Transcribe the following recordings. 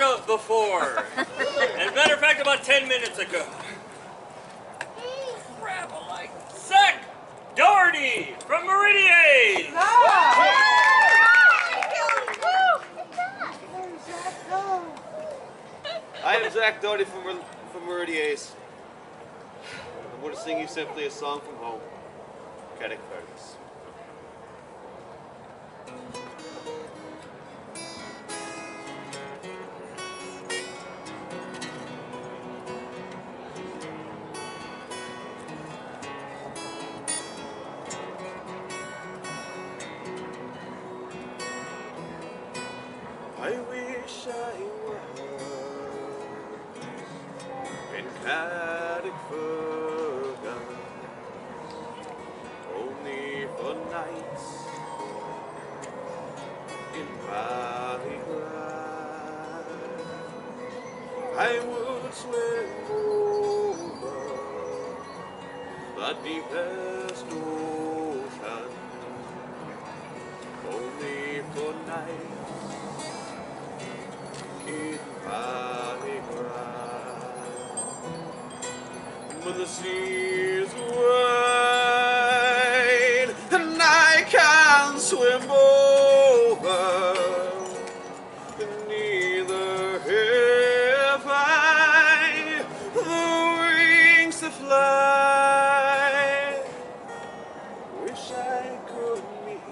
heard of before. As a matter of fact, about 10 minutes ago. Rabalite. Zach Doherty from Meridian. I am Zach Doherty from, Mer- from Meridies. I'm going to sing you simply a song from home. Caddick Curtis. Only for nights in Valley I would swim over the deepest ocean only for nights But the seas wide and I can swim over. Neither have I the wings to fly. Wish I could meet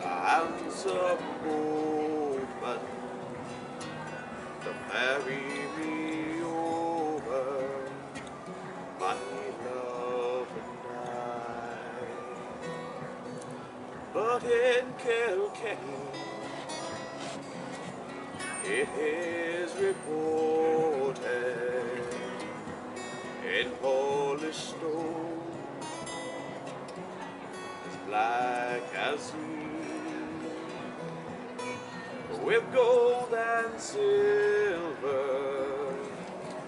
handsome woman to marry me But in Kilkenny, it is reported in Polish stone as black as he, with gold and silver,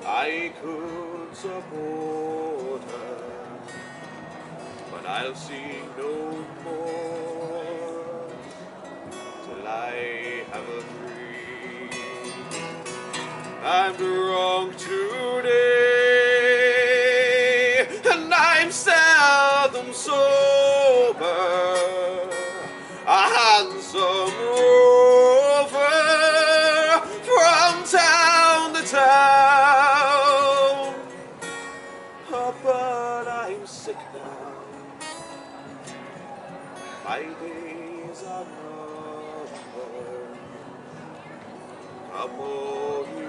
I could support her, but I'll see no I'm drunk today, and I'm seldom sober. A handsome rover from town to town. Oh, but I'm sick now. My days are numbered. Come on,